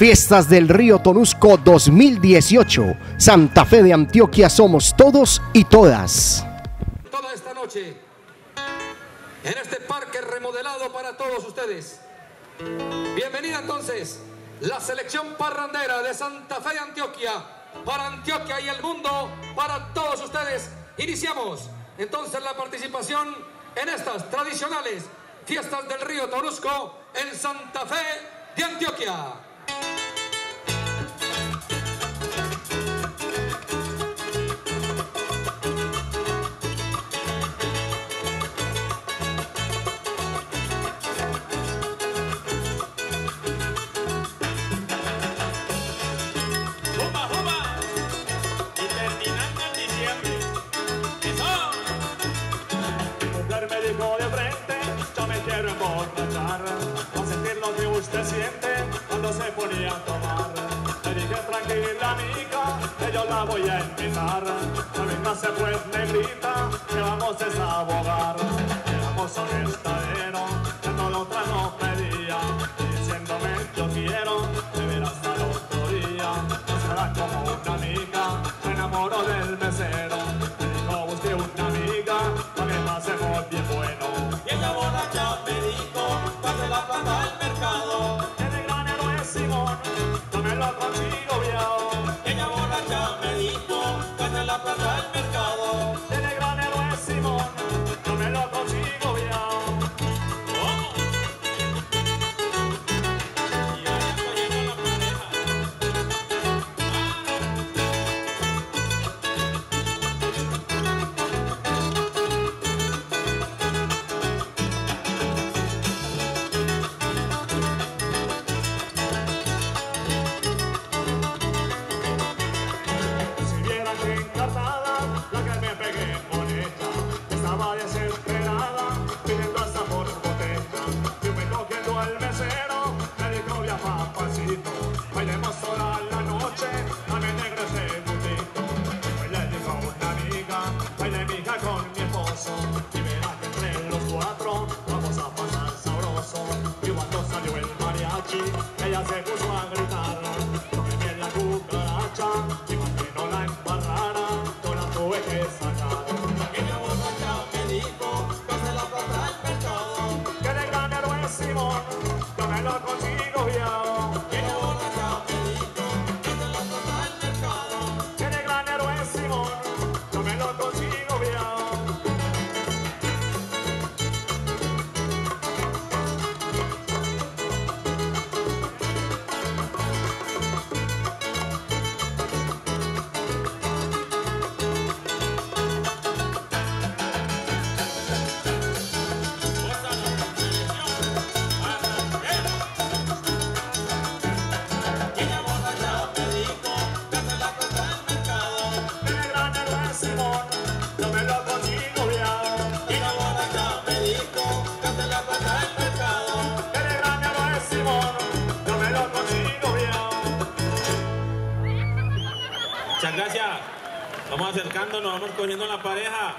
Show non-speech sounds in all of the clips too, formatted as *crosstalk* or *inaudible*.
Fiestas del Río Tonusco 2018. Santa Fe de Antioquia somos todos y todas. Toda esta noche, en este parque remodelado para todos ustedes. Bienvenida entonces la selección parrandera de Santa Fe de Antioquia. Para Antioquia y el mundo, para todos ustedes. Iniciamos entonces la participación en estas tradicionales fiestas del río Torusco en Santa Fe de Antioquia. usted siente cuando se ponía a tomar. Le dije tranquila amiga, que yo la voy a invitar. La misma se fue negrita, que vamos a abogar. Quedamos un estadero, que no lo trajo pedía, diciéndome yo quiero al mesero. nos vamos cogiendo la pareja.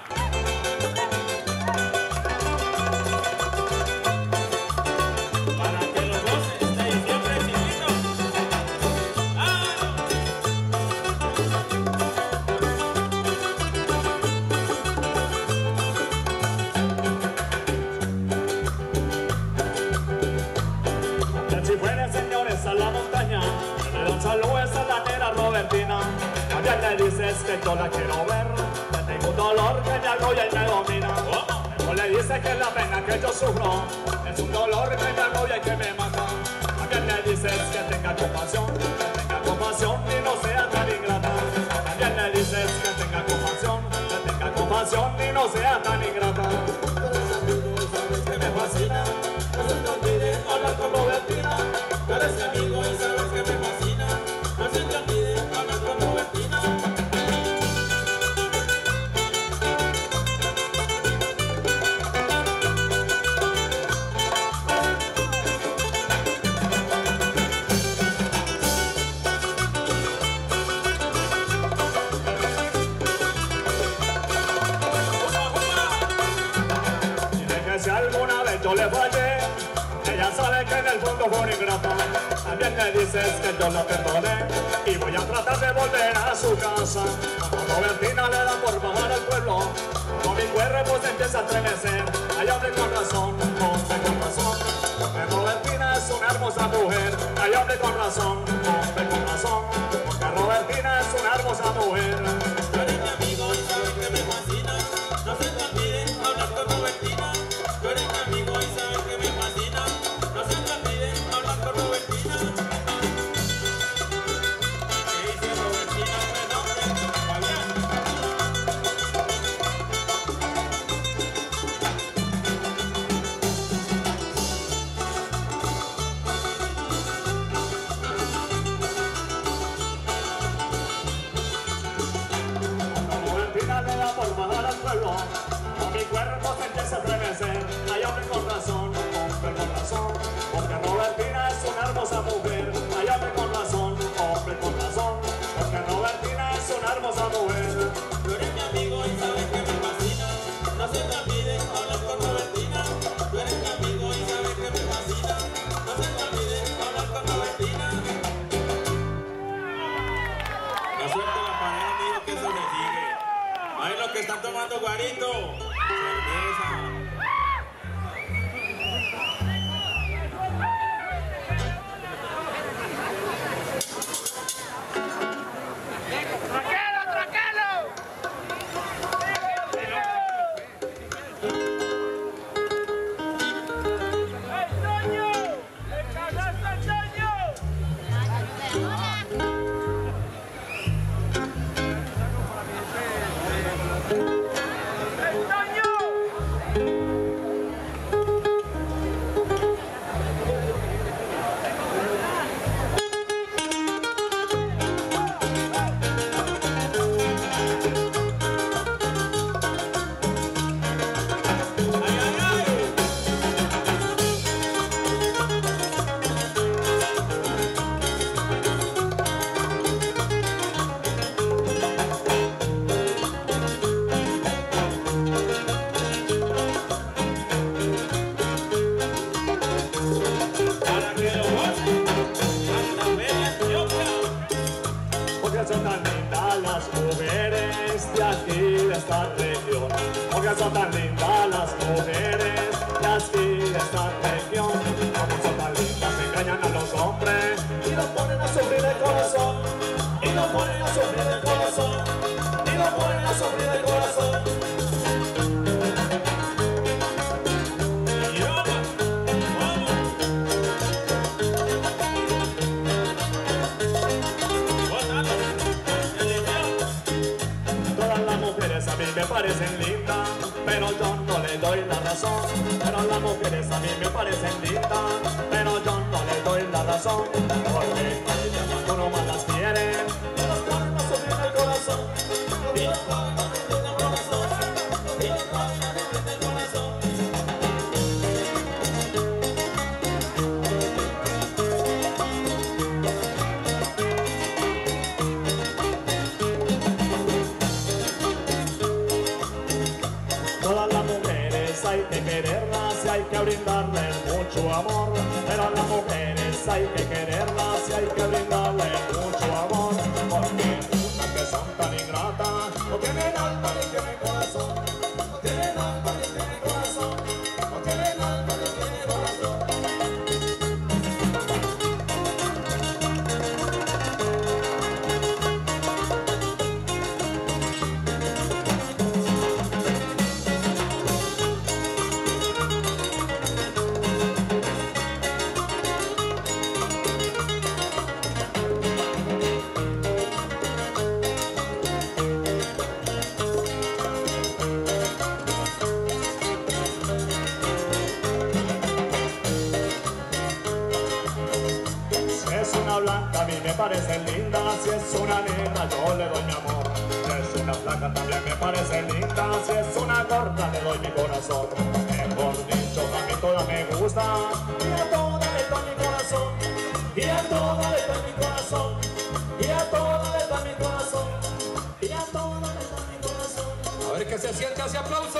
que yo la perdoné y voy a tratar de volver a su casa. Cuando Robertina le da por bajar al pueblo, con mi cuerpo se empieza a estremecer. Ay, hombre, con razón, hombre, con razón. Robertina es una hermosa mujer. Ay, hombre, con razón, hombre, con razón. se sienta ese aplauso.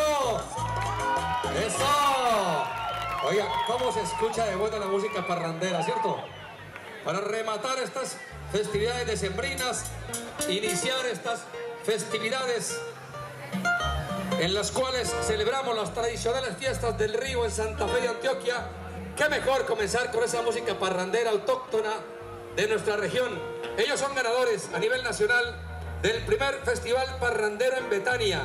¡Eso! Oiga, cómo se escucha de buena la música parrandera, ¿cierto? Para rematar estas festividades decembrinas, iniciar estas festividades en las cuales celebramos las tradicionales fiestas del río en Santa Fe de Antioquia, qué mejor comenzar con esa música parrandera autóctona de nuestra región. Ellos son ganadores a nivel nacional del primer festival parrandero en Betania.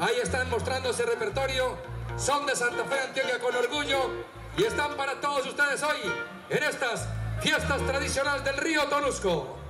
Ahí están mostrando ese repertorio, son de Santa Fe Antioquia con orgullo y están para todos ustedes hoy en estas fiestas tradicionales del río Tonusco.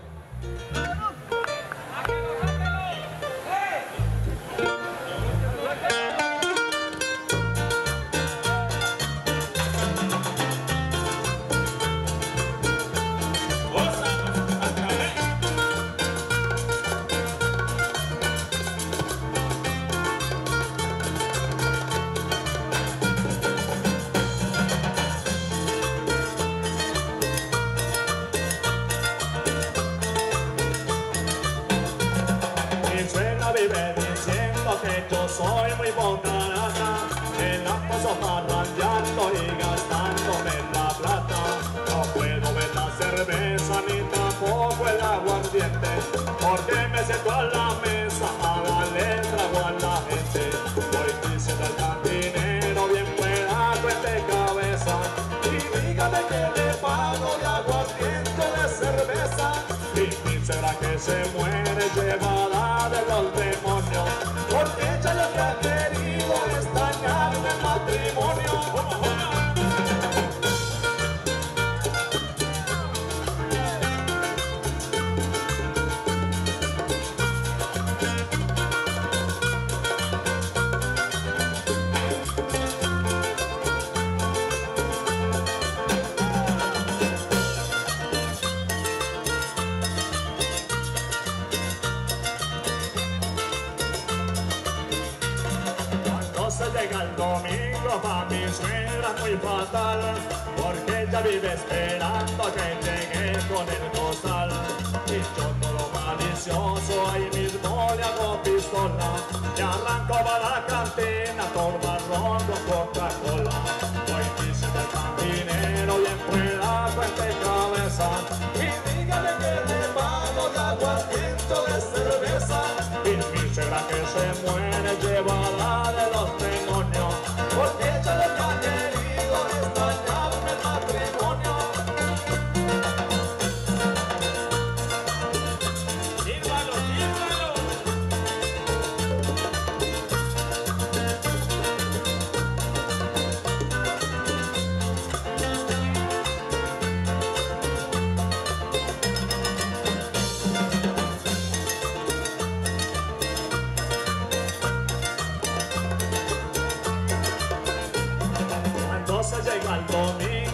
Vive diciendo que yo soy muy bocaraca, que la paso parrandeando y gastándome la plata. No puedo ver la cerveza ni tampoco el aguardiente, porque me siento a la mesa a darle trago a la gente. Voy diciendo al cantinero bien fuera de cabeza, y dígame que le pago de aguardiente de cerveza. Suegra que se muere llevada de los demonios, porque ella lo que ha querido es el matrimonio. Muy fatal Porque ella vive esperando que llegue con el costal. Y yo todo malicioso ahí mismo le hago pistola. Y arranco para la cantina a tomar ron con Coca-Cola Voy diciendo al cantinero bien fuera cuente cabeza. Y dígale que le pago de aguardiente de cerveza. Y mi suegra que se muere llevada de los demonios. Porque ella lo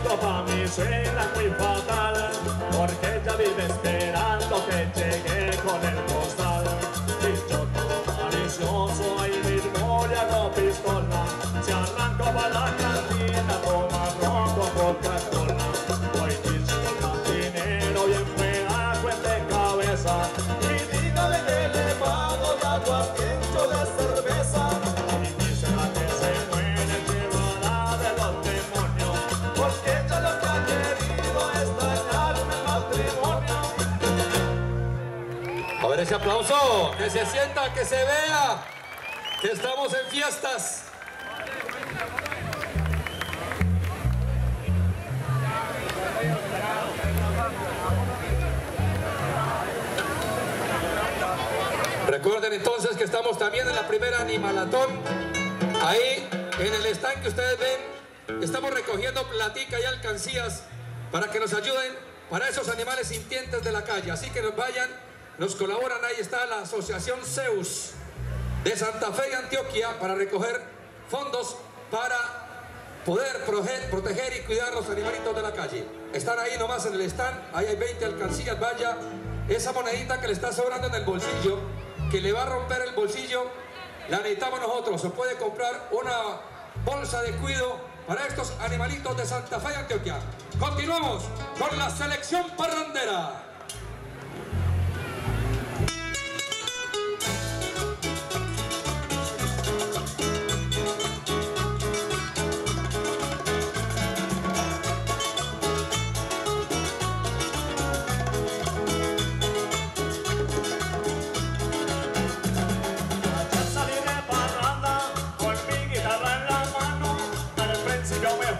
domingo pa' mi suegra es muy fatal Porque ella vive esperando que llegue con el costal Y todo malicioso ahí mismo le hago pistola Se arranco para la cantina aplauso, que se sienta, que se vea, que estamos en fiestas. Recuerden entonces que estamos también en la primera animalatón. Ahí, en el stand que ustedes ven, estamos recogiendo platica y alcancías para que nos ayuden para esos animales sintientes de la calle. Así que nos vayan, nos colaboran. Ahí está la Asociación Zeus de Santa Fe y Antioquia para recoger fondos para poder proteger y cuidar los animalitos de la calle. Están ahí nomás en el stand, ahí hay 20 alcancías, vaya, esa monedita que le está sobrando en el bolsillo, que le va a romper el bolsillo, la necesitamos nosotros. Se puede comprar una bolsa de cuido para estos animalitos de Santa Fe y Antioquia. Continuamos con la selección parrandera.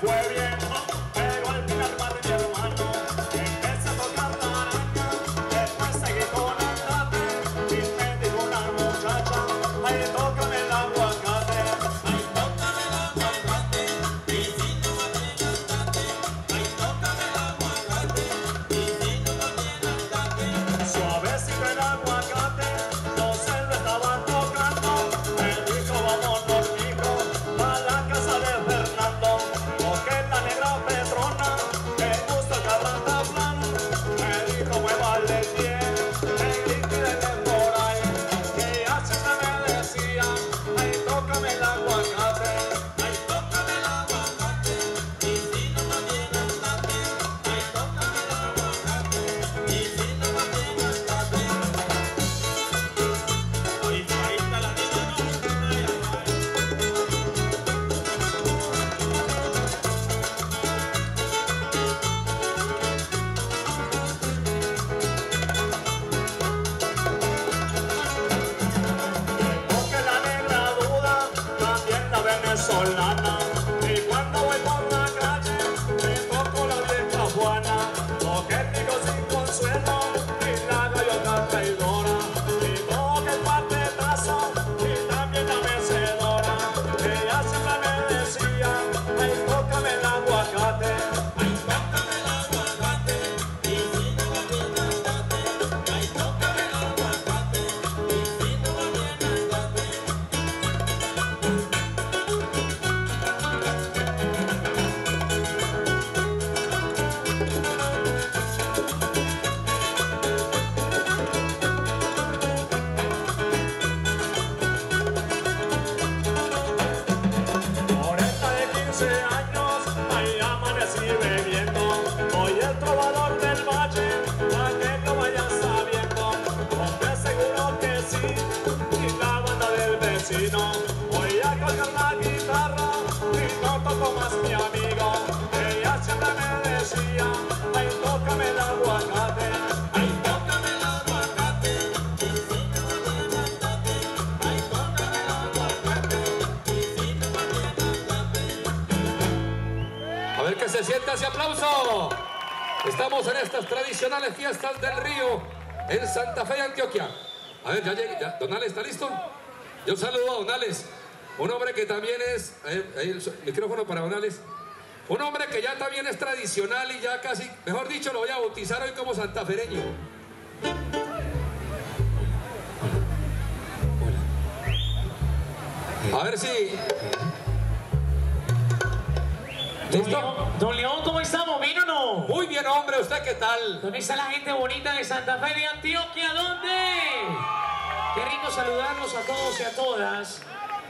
Fue se sienta ese aplauso. Estamos en estas tradicionales fiestas del río en Santa Fe, Antioquia. A ver, ya llega, ya. ¿Don Alex está listo? Yo saludo a Don Alex, un hombre que también es, ahí- el so- micrófono para Don Alex. un hombre que ya también es tradicional y ya casi, mejor dicho, lo voy a bautizar hoy como santafereño. A ver si... Don ¿Listo? León, don León, ¿cómo estamos? ¿Bien o no? Muy bien, hombre, ¿usted qué tal? ¿Dónde está la gente bonita de Santa Fe de Antioquia? ¿Dónde? Qué rico saludarlos a todos y a todas.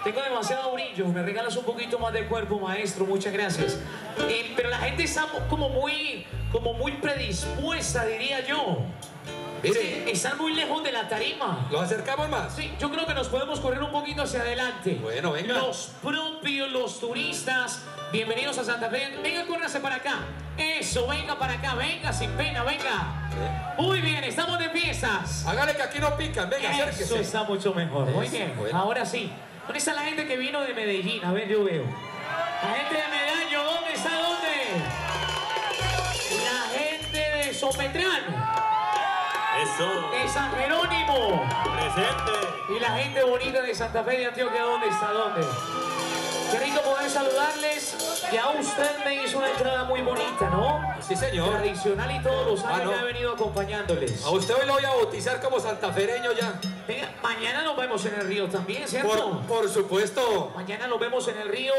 Tengo demasiado brillo, me regalas un poquito más de cuerpo, maestro, muchas gracias. Eh, pero la gente está como muy, como muy predispuesta, diría yo. Mire, Están muy lejos de la tarima. ¿lo acercamos más? Sí, yo creo que nos podemos correr un poquito hacia adelante. Bueno, venga. Los propios, los turistas, bienvenidos a Santa Fe. Venga, córrase para acá. Eso, venga para acá, venga, sin pena, venga. Muy bien, estamos de fiestas. Hágale que aquí no pican, venga, Eso acérquese. está mucho mejor. Muy bien, bueno. ahora sí. ¿Dónde está la gente que vino de Medellín? A ver, yo veo. La gente de Medallo, ¿dónde está? ¿Dónde? La gente de Sopetrán, Eso, de San Jerónimo. presente. Y la gente bonita de Santa Fe de Antioquia, ¿dónde está? ¿Dónde? Qué rico poder saludarles. Ya usted me hizo una entrada muy bonita, ¿no? Sí, señor. Tradicional y todos los años Ah, no. he venido acompañándoles. A usted hoy lo voy a bautizar como santafereño ya. Venga, mañana nos vemos en el río también, ¿cierto? Por, por supuesto. Mañana nos vemos en el río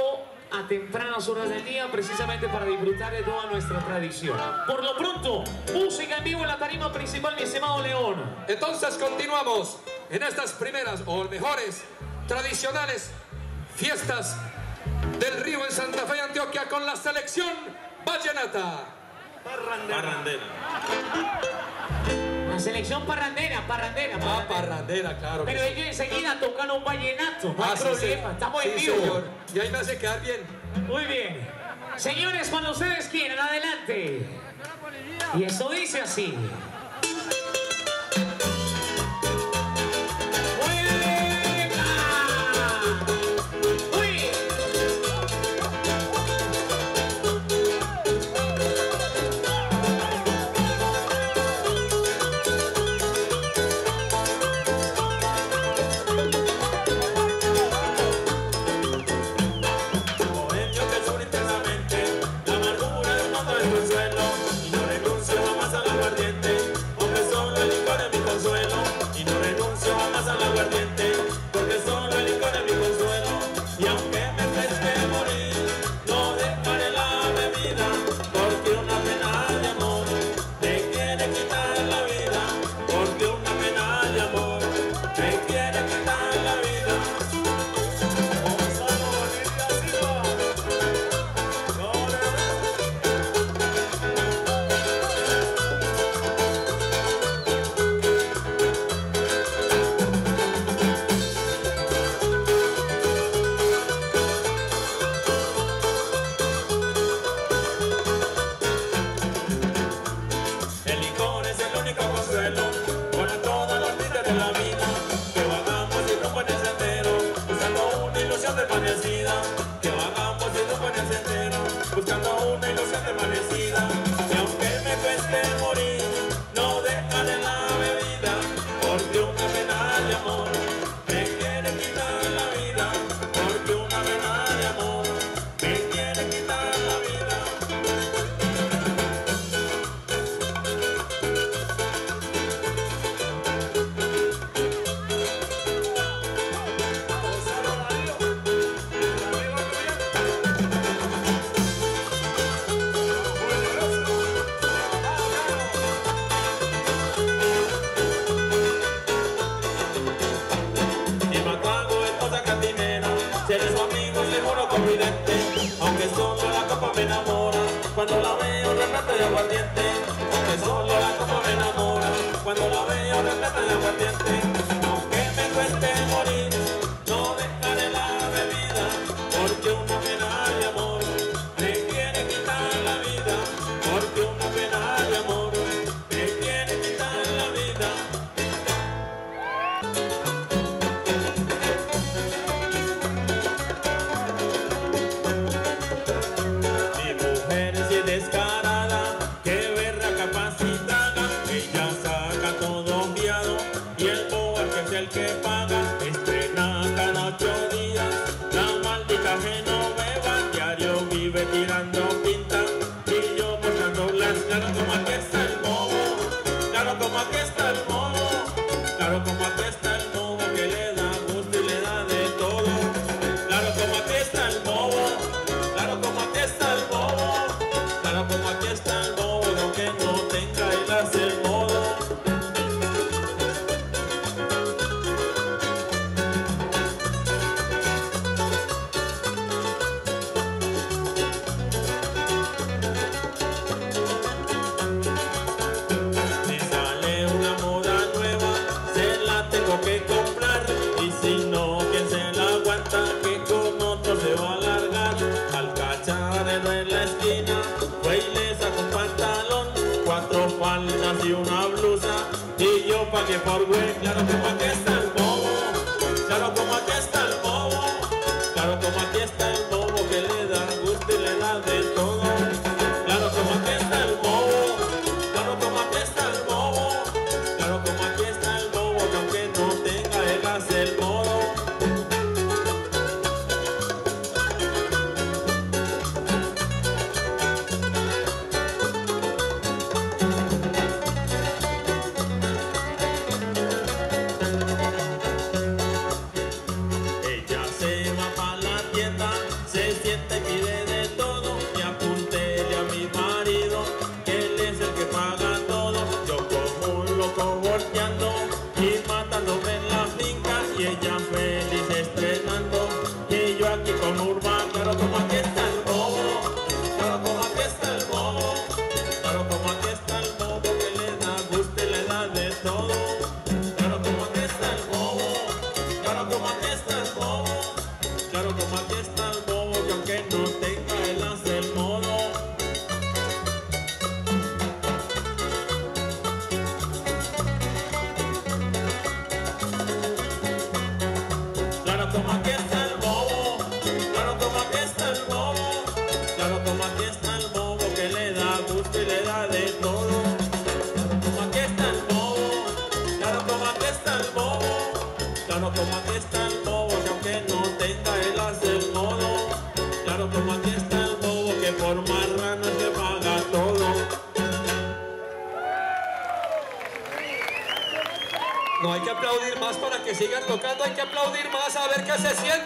a tempranas horas del día, precisamente para disfrutar de toda nuestra tradición. Por lo pronto, música en vivo en la tarima principal, mi estimado León. Entonces continuamos en estas primeras o mejores tradicionales fiestas del río en Santa Fe, Antioquia con la selección vallenata. Parrandera. La selección parrandera, parrandera, Ah, parrandera. parrandera, claro. Pero sí. ellos enseguida tocan un vallenato, no hay Ah, sí, problema, sí. estamos Sí, en vivo. señor. Y ahí me hace quedar bien. Muy bien. Señores, cuando ustedes quieran, adelante. Y eso dice así. buscando una inocente parecida. Y aunque me cueste morir, no dejo ajena. Y yo pagué por güey, claro como aquí más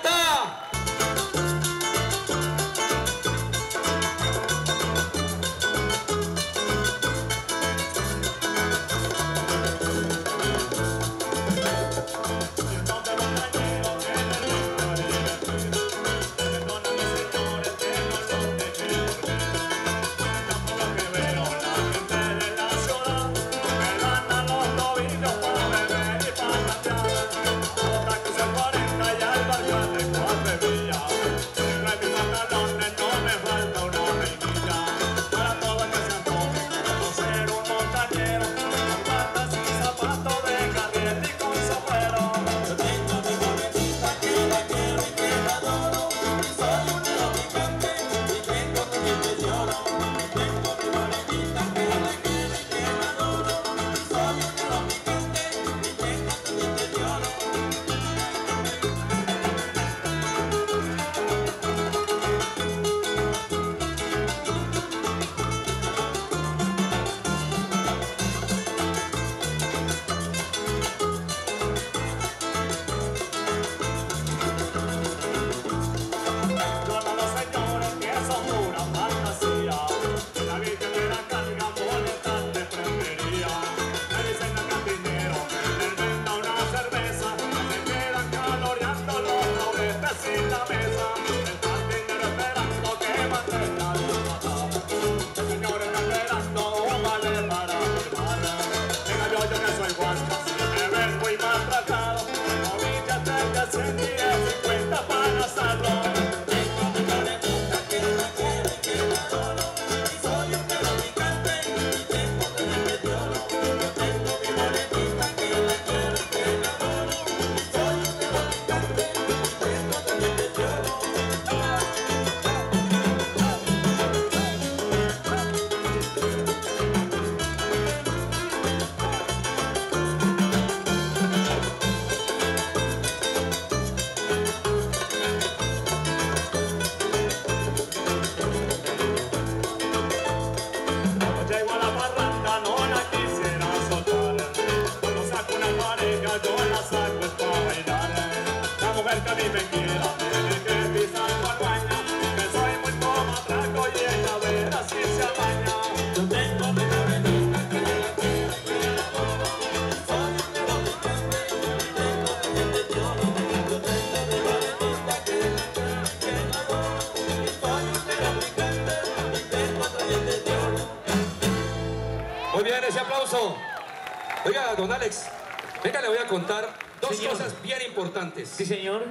contar dos Señor. cosas bien importantes. Sí, señor.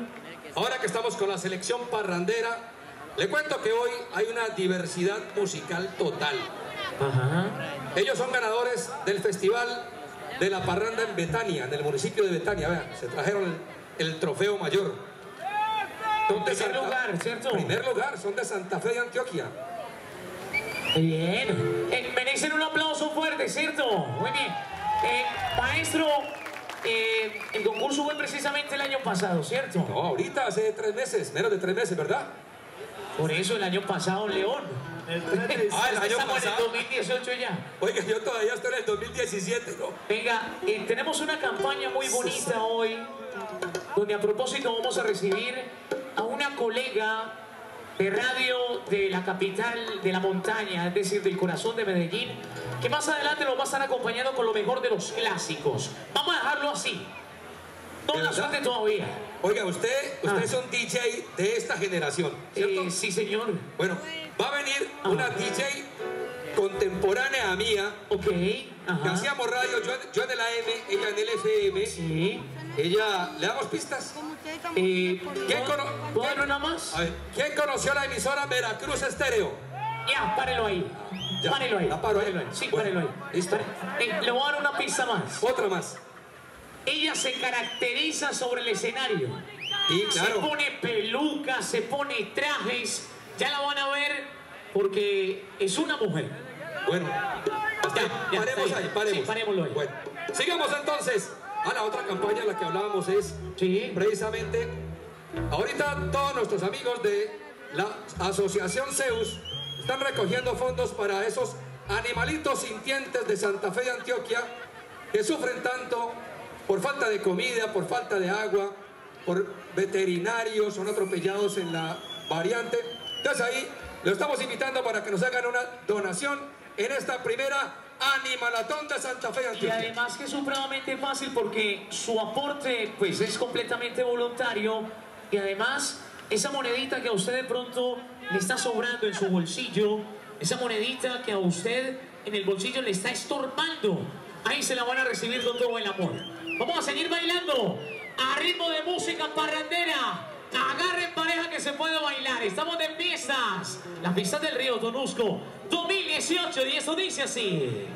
Ahora que estamos con la selección parrandera, le cuento que hoy hay una diversidad musical total. Ajá. Ellos son ganadores del Festival de la Parranda en Betania, en el municipio de Betania. Vean, se trajeron el, el trofeo mayor. Son de Primer lugar, ¿cierto? Primer lugar, son de Santa Fe de Antioquia. Muy bien. Eh, merecen un aplauso fuerte, ¿cierto? Muy bien. Eh, maestro, eh, el concurso fue precisamente el año pasado, ¿cierto? No, ahorita hace tres meses, menos de tres meses, ¿verdad? Por eso el año pasado León. El 3 de *laughs* Ah, el año Estamos en el pasado. 2018 ya. Oiga, yo todavía estoy en el 2017, ¿no? Venga, eh, tenemos una campaña muy bonita hoy, donde a propósito vamos a recibir a una colega de radio de la capital de la montaña, es decir, del corazón de Medellín, que más adelante nos va a estar acompañando con lo mejor de los clásicos. Vamos a dejarlo así. No ¿De la suerte todavía. Oiga, usted, usted Ah. es un DJ de esta generación, ¿cierto? Eh, sí, señor. Bueno, va a venir Ah. una DJ contemporánea mía, Ok. que Ajá. hacíamos radio, yo, yo en el AM, ella en el FM. Sí. Ella, ¿le damos pistas? Eh, ¿Quién ¿puedo- cono- ¿Puedo quién- una más? A ver, ¿quién conoció la emisora Veracruz Estéreo? Ya, párelo ahí. Ya, párelo ahí. la paro ahí. párelo ahí. Sí, Bueno, párelo ahí. listo. Eh, le voy a dar una pista más. Otra más. Ella se caracteriza sobre el escenario. Y Se claro, pone pelucas, se pone trajes. Ya la van a ver porque es una mujer. bueno, hasta. Ya, ya, paremos ahí, paremos. Sí, parémoslo ahí. Bueno, sigamos entonces a la otra campaña la que hablábamos es Sí. precisamente ahorita todos nuestros amigos de la asociación Zeus están recogiendo fondos para esos animalitos sintientes de Santa Fe de Antioquia que sufren tanto por falta de comida, por falta de agua, por veterinarios, son atropellados en la variante. Entonces ahí lo estamos invitando para que nos hagan una donación en esta primera animalatón de Santa Fe Y además que es supremamente fácil porque su aporte pues es completamente voluntario y además esa monedita que a usted de pronto le está sobrando en su bolsillo, esa monedita que a usted en el bolsillo le está estorbando, ahí se la van a recibir con todo el amor. Vamos a seguir bailando a ritmo de música parrandera. Agarren pareja que se puede bailar. Estamos de fiestas. Las fiestas del río Tonusco 2018 y eso dice así.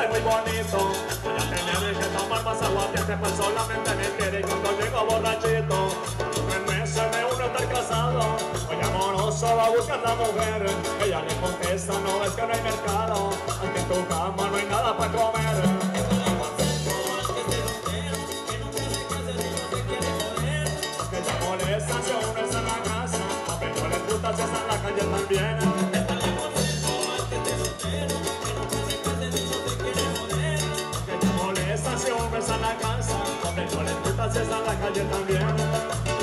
Me dice muy bonito Voy a tener que tomar más aguardiente pues solamente me quiere cuando llego borrachito En meses de uno estar casado. Muy amoroso va a buscar la mujer Ella le contesta no es que no hay mercado Aunque en tu cama no hay nada para comer Que molesta si uno está en la casa Pero no le gusta si está en la calle también la casa, hombre no le gusta si está en la calle también.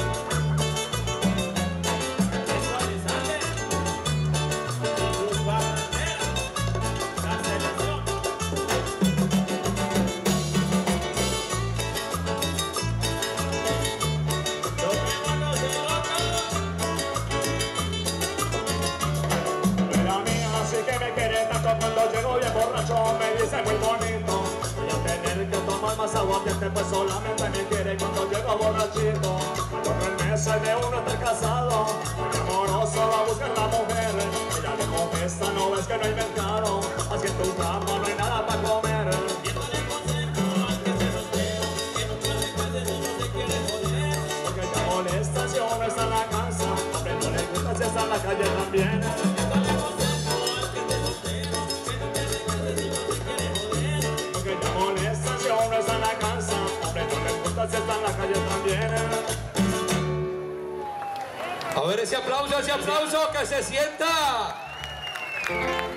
Aplauso, ese aplauso, que se sienta.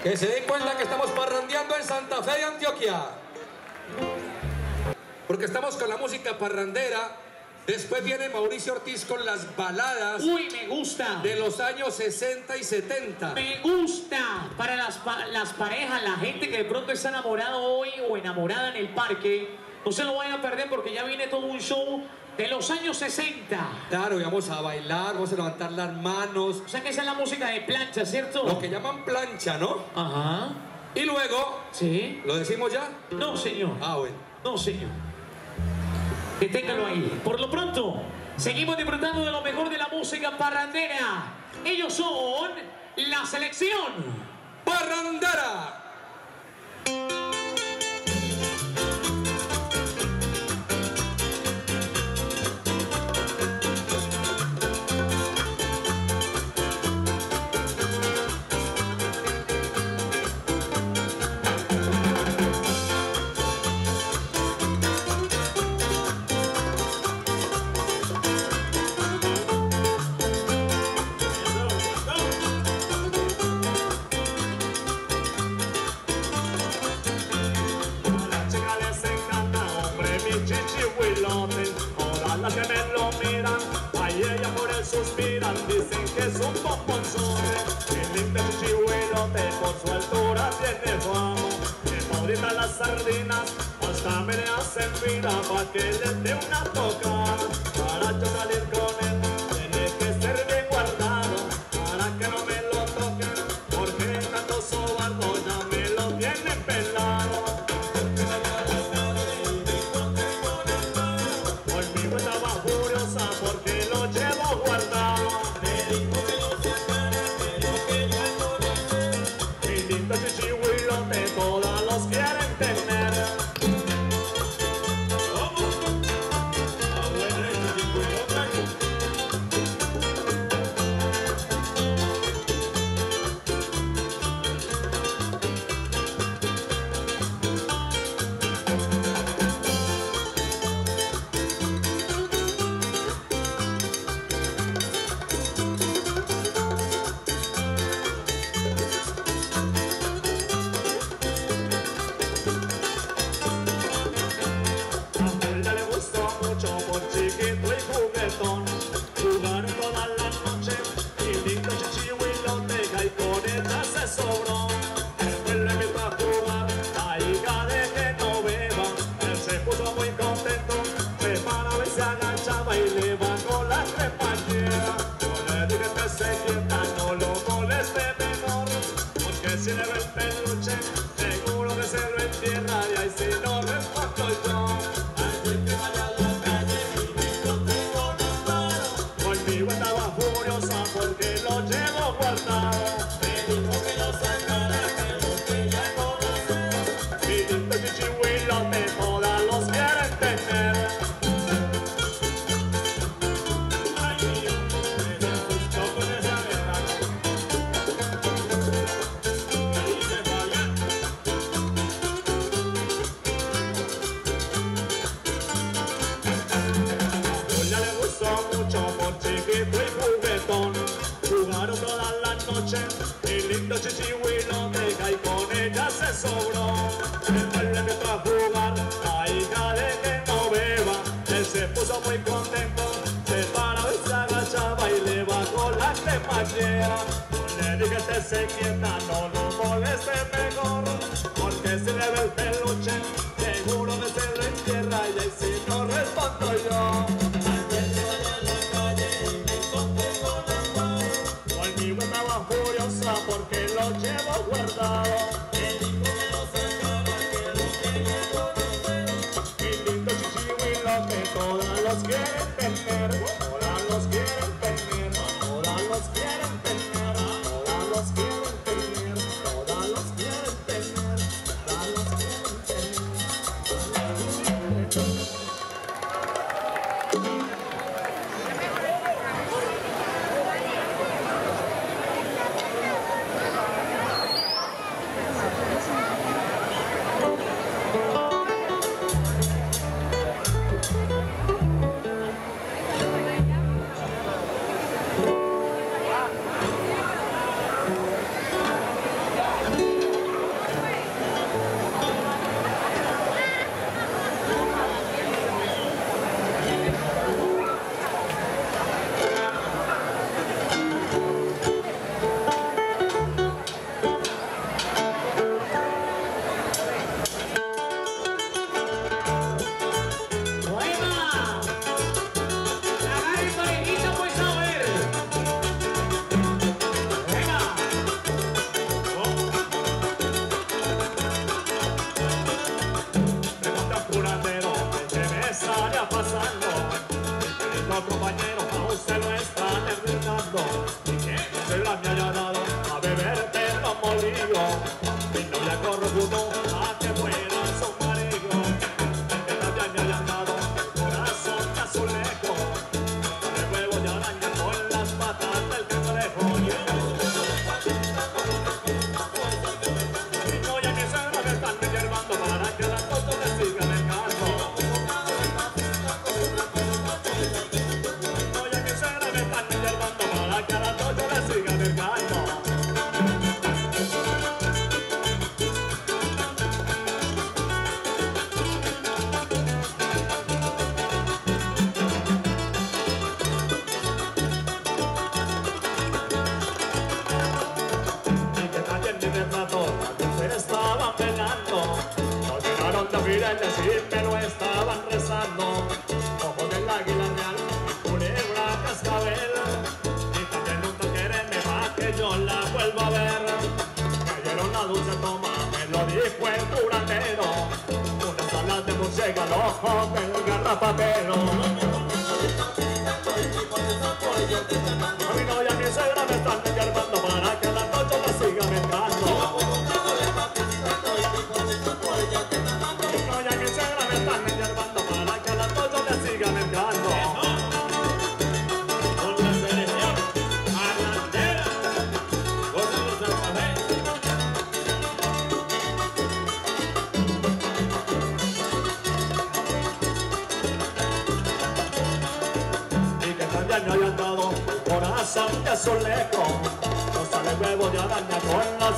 Que se den cuenta que estamos parrandeando en Santa Fe de Antioquia. Porque estamos con la música parrandera. Después viene Mauricio Ortiz con las baladas Uy, me gusta. de los años 60 y 70. Me gusta para las, las parejas, la gente que de pronto está enamorado hoy o enamorada en el parque. No se lo vayan a perder porque ya viene todo un show de los años 60. Claro, y vamos a bailar, vamos a levantar las manos. O sea que esa es la música de plancha, ¿cierto? Lo que llaman plancha, ¿no? Ajá. Y luego, ¿Sí? ¿lo decimos ya? No, señor. Ah, bueno. No, señor. Deténgalo ahí. Por lo pronto, seguimos disfrutando de lo mejor de la música parrandera. Ellos son la selección. ¡Parrandera! Suspiran. Dicen que es un pomponzote. Mi lindo chichihuilote, por su altura tiene fama. Que favorita las sardinas, hasta me le hacen vida pa' que les dé una tocada. Para yo salir con él,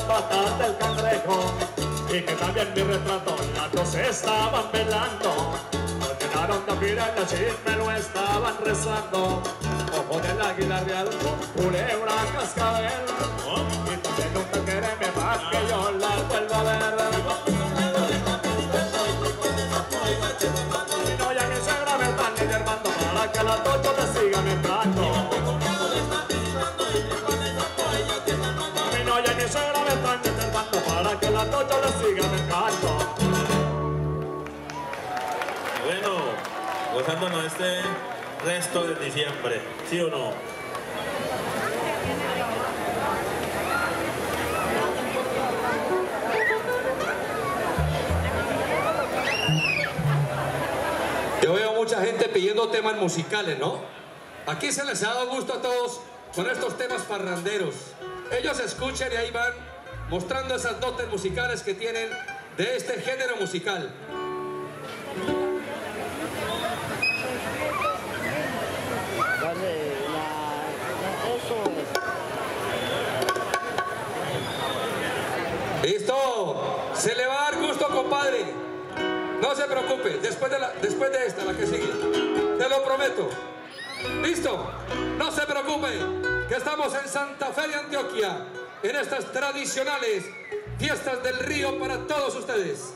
patas del cangrejo y que también mi retrato las dos estaban velando. Lo llenaron de pira y me lo estaban rezando. Ojo del águila real con culebra cascabel y también un tanquereme más que yo la vuelvo a ver. Y no ya que se grabe el pan y para que la tocha te sigan entrando. La siga de canto. Bueno, gozándonos este resto de diciembre, ¿sí o no? Yo veo mucha gente pidiendo temas musicales, ¿no? Aquí se les ha dado gusto a todos con estos temas parranderos. Ellos escuchen y ahí van mostrando esas dotes musicales que tienen de este género musical. ¿Listo? Se le va a dar gusto, compadre. No se preocupe, después de, después de esta, la que sigue. Te lo prometo. ¿Listo? No se preocupe, que estamos en Santa Fe de Antioquia, en estas tradicionales fiestas del río para todos ustedes.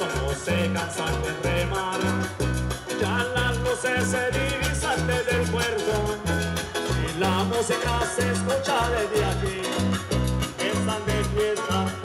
Brazos no se cansan de remar Ya las luces se divisan desde el puerto Y la música se escucha desde aquí. Están de fiesta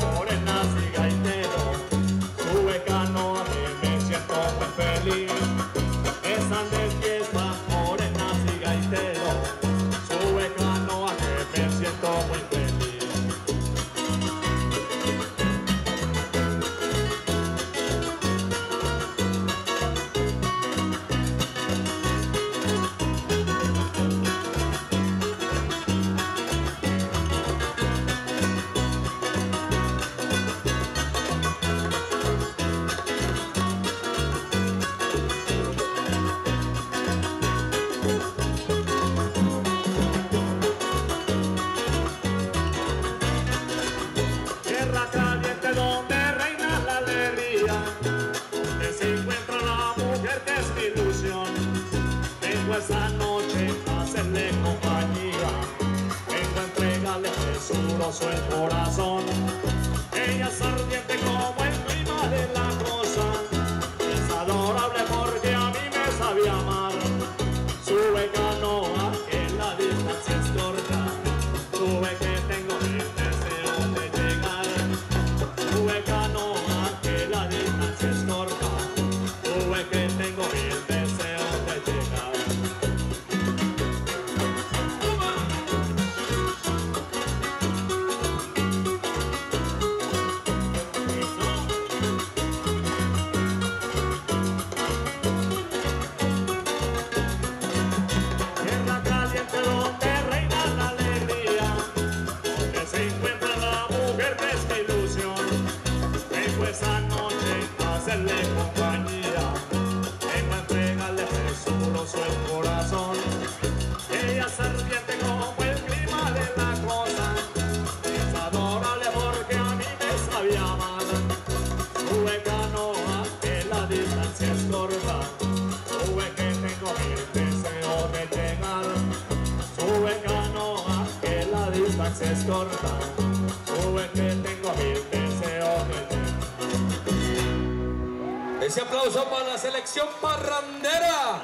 selección parrandera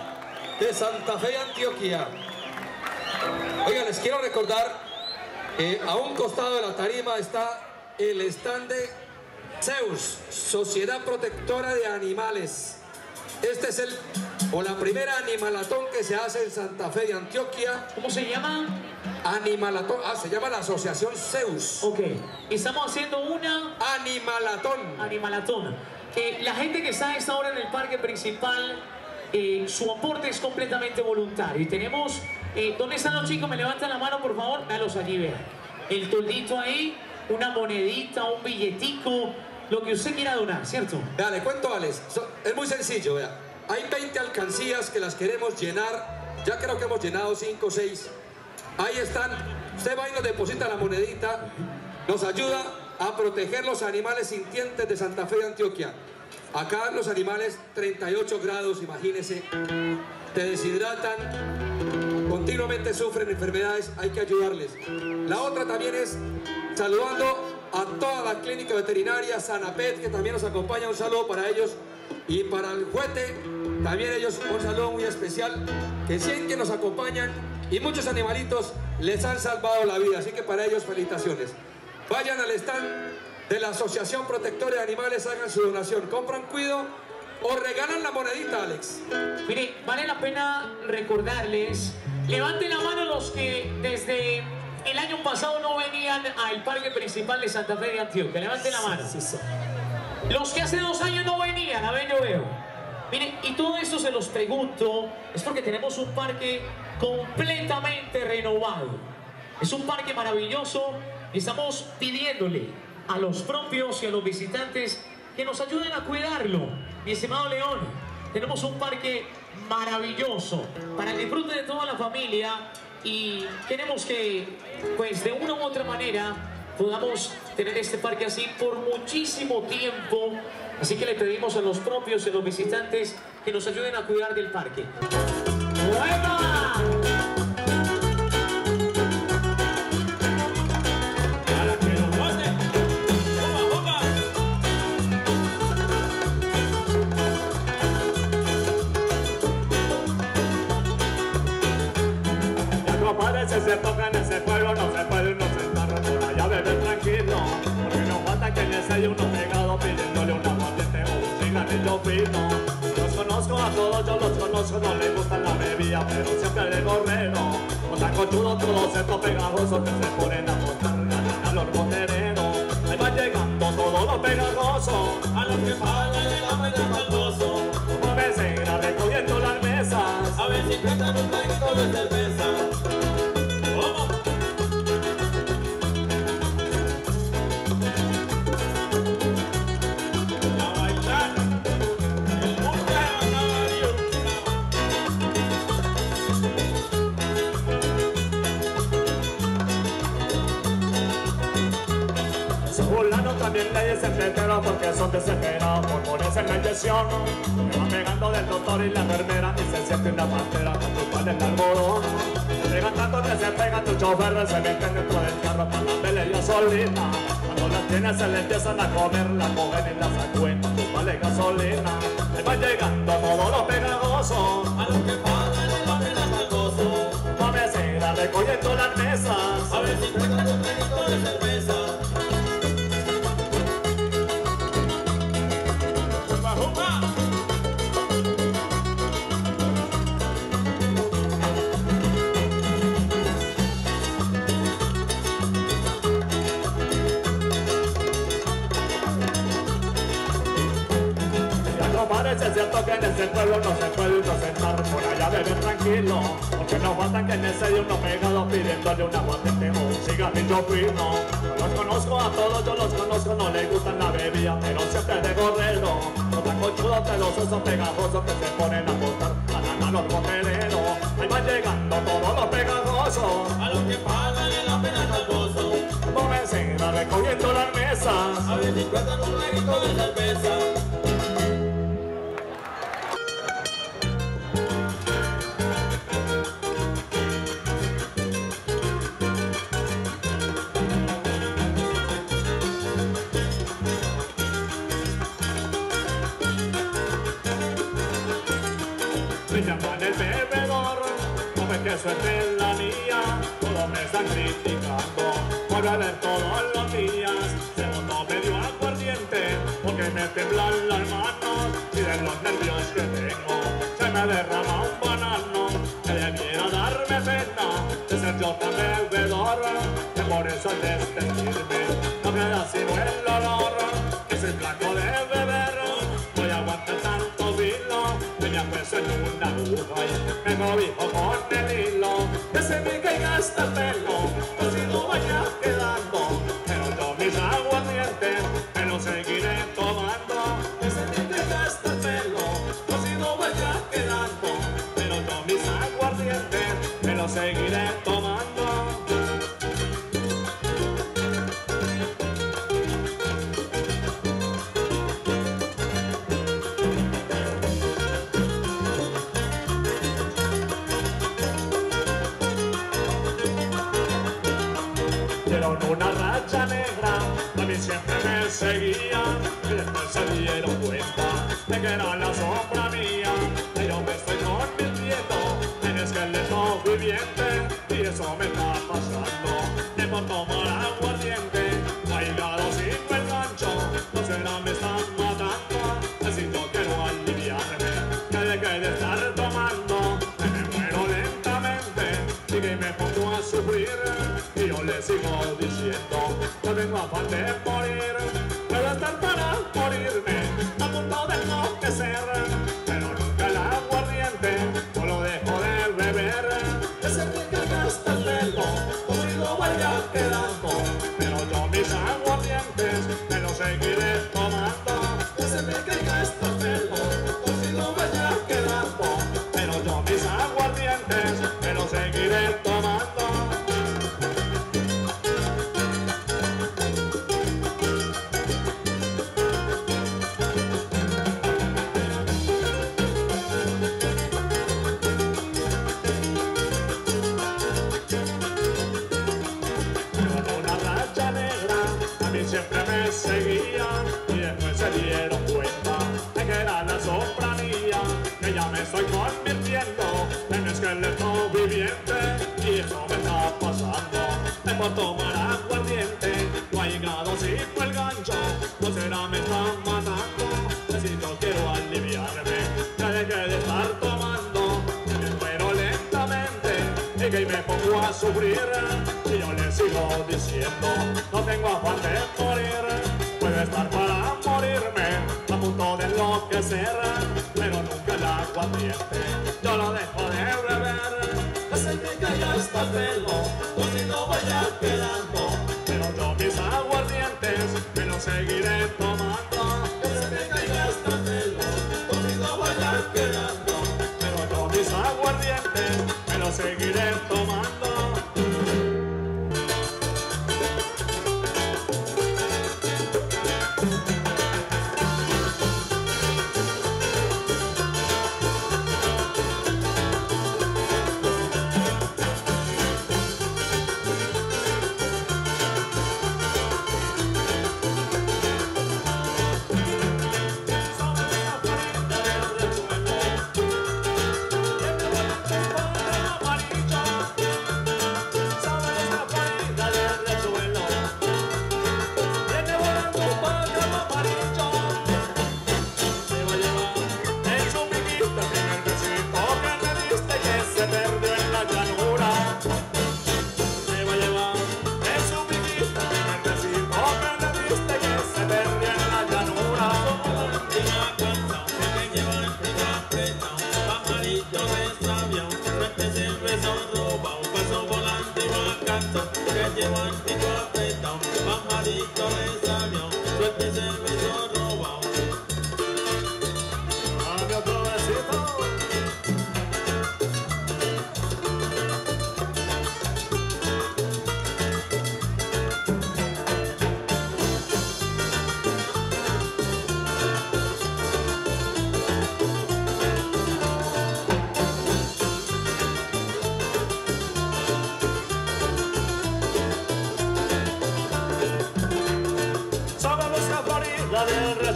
de Santa Fe Antioquia. Oigan, les quiero recordar que a un costado de la tarima está el stand de Zeus, Sociedad Protectora de Animales. Este es el, o la primera animalatón que se hace en Santa Fe de Antioquia. ¿Cómo se llama? Animalatón, ah, se llama la Asociación Zeus. Ok. Estamos haciendo una Animalatón. animalatón. Eh, la gente que está a esta hora en el parque principal, eh, su aporte es completamente voluntario. Y tenemos Eh, ¿Dónde están los chicos? Me levantan la mano, por favor. Dalos allí, vean. El toldito ahí, una monedita, un billetico, lo que usted quiera donar, ¿cierto? Vea, le cuento, Alex. Es muy sencillo, vea. Hay 20 alcancías que las queremos llenar. Ya creo que hemos llenado 5 o 6. Ahí están. Usted va y nos deposita la monedita. Nos ayuda a proteger los animales sintientes de Santa Fe de Antioquia. Acá los animales 38 grados, imagínense. Te deshidratan, continuamente sufren enfermedades, hay que ayudarles. La otra también es saludando a toda la clínica veterinaria Sanapet, que también nos acompaña, un saludo para ellos. Y para el juguete, también ellos un saludo muy especial, que siempre nos acompañan y muchos animalitos les han salvado la vida, así que para ellos felicitaciones. Vayan al stand de la Asociación Protectora de Animales, hagan su donación, compran cuido o regalan la monedita, Alex. Mire, vale la pena recordarles, levanten la mano los que desde el año pasado no venían al parque principal de Santa Fe de Antioquia. Levanten la mano. Los que hace dos años no venían, a ver, yo veo. Mire, y todo esto se los pregunto, es porque tenemos un parque completamente renovado. Es un parque maravilloso estamos pidiéndole a los propios y a los visitantes que nos ayuden a cuidarlo. Mi estimado León, tenemos un parque maravilloso para el disfrute de toda la familia y queremos que, pues de una u otra manera, podamos tener este parque así por muchísimo tiempo. Así que le pedimos a los propios y a los visitantes que nos ayuden a cuidar del parque. ¡Nueva! Parece cierto que en ese pueblo no se puede uno sentar por allá beber tranquilo Porque no falta que en ese hay uno pegado pidiéndole una aguardiente o un cigarrillo fino Los conozco a todos, yo los conozco, no les gusta la bebida pero siempre de gorrero Con tan conchudos todos estos pegajosos que se ponen a ganan a los botereros Ahí va llegando todo lo pegajoso A los que pagan en la mañana al gozo. Como mesera recogiendo las mesas A ver si cuentan un traguito de cerveza. También le dicen tetero porque son desesperados por ponerse en la inyección. Me van pegando del doctor y la enfermera y se siente una pantera con tu padre en el pegan tanto que se pegan tus choferes, se meten dentro del carro para darle gasolina. Cuando las tiene se le empiezan a comer, la cogen y la sacuden tu vale gasolina. Ahí va llegando todo lo pegajoso, A los que pagan en la mañana al gozo. mamecera recogiendo las mesas. A ver si cuentan un de cerveza. Cierto que en ese pueblo no se puede uno sentar por allá. Beber tranquilo Porque no faltan que en ese día uno pegado pidiéndole un aguardiente o un cigarrillo fino Yo los conozco a todos, yo los conozco, no les gustan la bebida pero siempre de gorrero No tan conchudos que los osos pegajosos que se ponen a botar a la los botereros Ahí va llegando todo lo pegajoso A los que pagan en la mañana al gozo. Pobrecita recogiendo las mesas. A ver si un traguito de cerveza. Suerte la mía, todos me están criticando beber todos los días. Segundo medio aguardiente, porque me temblan las manos y de los nervios que tengo se me derrama un banano. Que debiera darme pena de ser yo tan bebedor, que por eso al despedirme no queda sino el olor, que soy blanco de una me cobijo con el hilo. Que se me caiga hasta el pelo, si no vaya quedando. Se dieron cuenta de que era la sombra mía. Y yo me estoy convirtiendo en esqueleto viviente y eso me está pasando. De por tomar aguardiente, bailado sin el gancho, no será me están matando. Así yo quiero aliviarme, que deje de estar tomando, que me muero lentamente y que me pongo a sufrir. Y yo le sigo diciendo, no tengo afán de morir, morirme, a punto de enloquecer, sufrir. Y yo le sigo diciendo no tengo afán de morir. Puedo estar para morirme a punto de enloquecer pero nunca el aguardiente yo lo dejo de beber. Que se me caiga hasta el pelo o si no vaya quedando. Pero yo mis aguardientes me los seguiré tomando. Que se me caiga hasta el pelo o si no vaya quedando. Pero yo mis aguardientes me los seguiré tomando.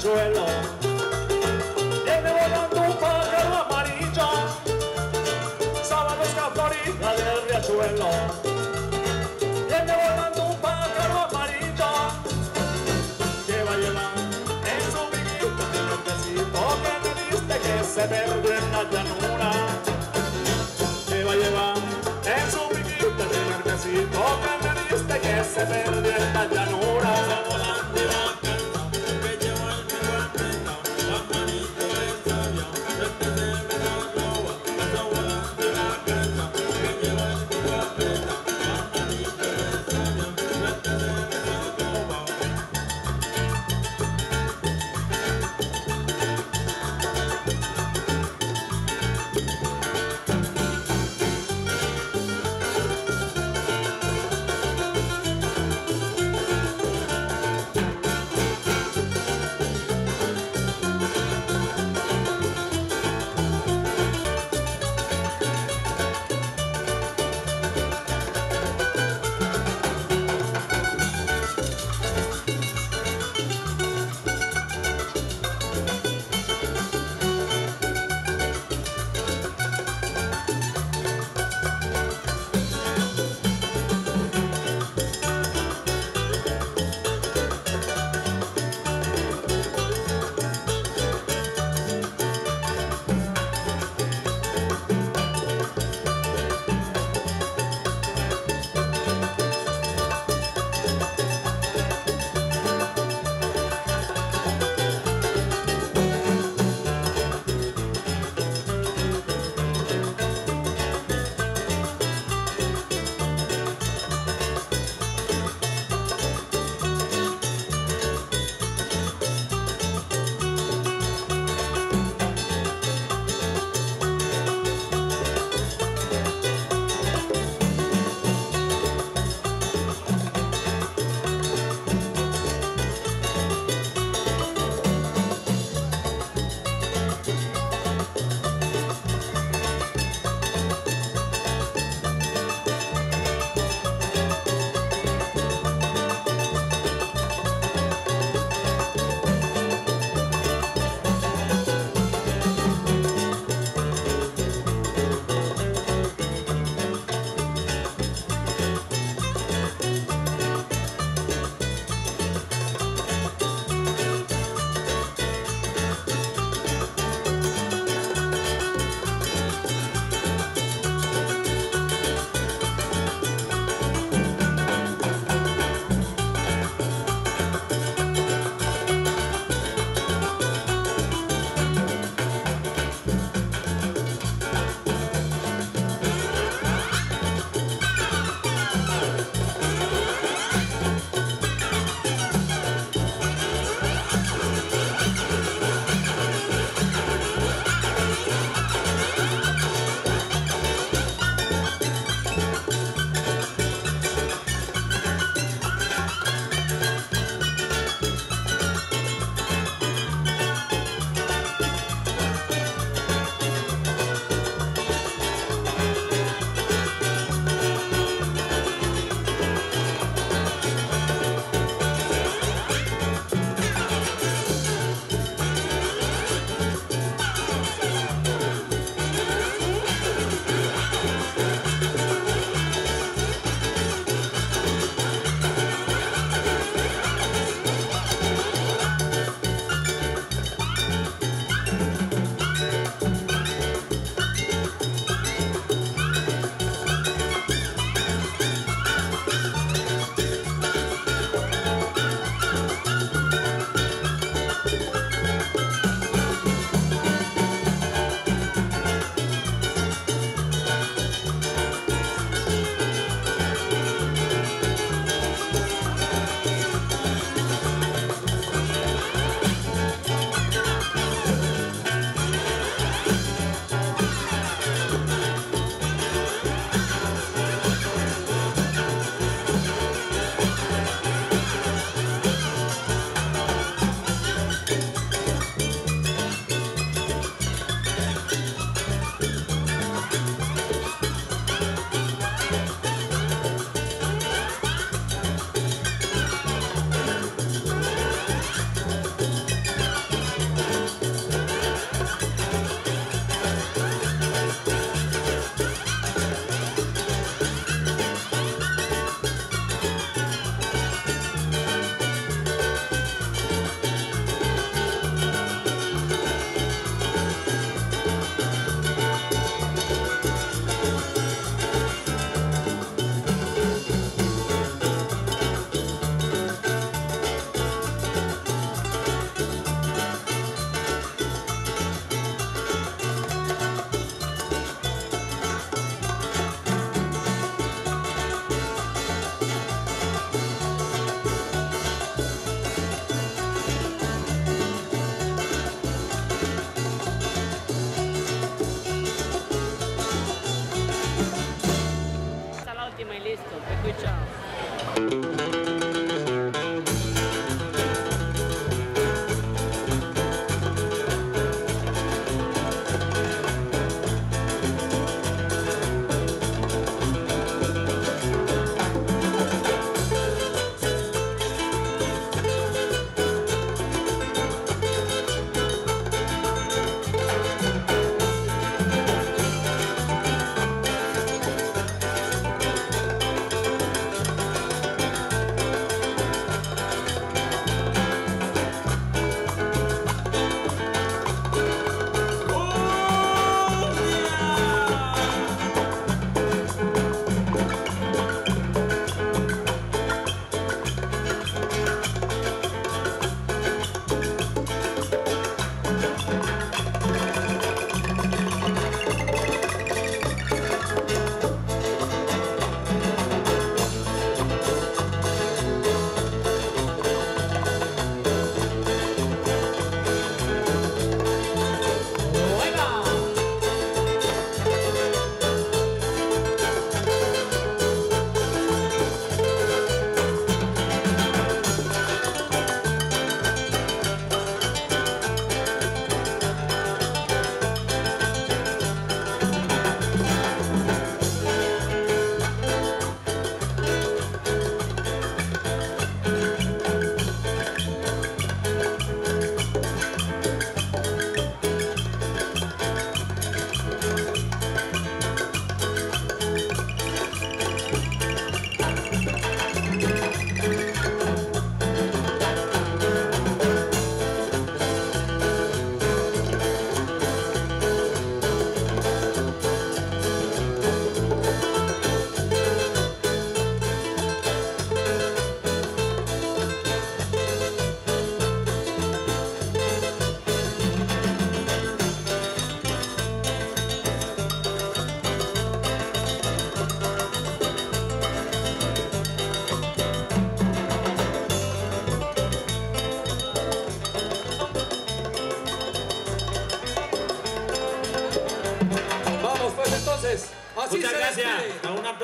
Riachuelo Viene volando un pájaro amarillo. Los Florida del riachuelo. Viene volando un pájaro amarillo. Que va a llevar en su piquito el verdecito que me diste que se perdió en la llanura. Que va a llevar en su piquito el verdecito que me diste que se perdió en la llanura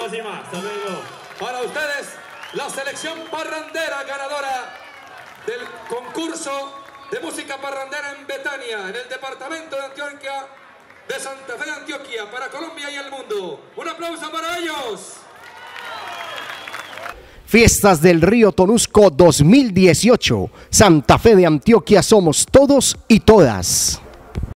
próxima. Hasta luego. Para ustedes, la selección parrandera ganadora del concurso de música parrandera en Betania, en el departamento de Antioquia, de Santa Fe de Antioquia, para Colombia y el mundo. Un aplauso para ellos. Fiestas del Río Tonusco 2018. Santa Fe de Antioquia somos todos y todas.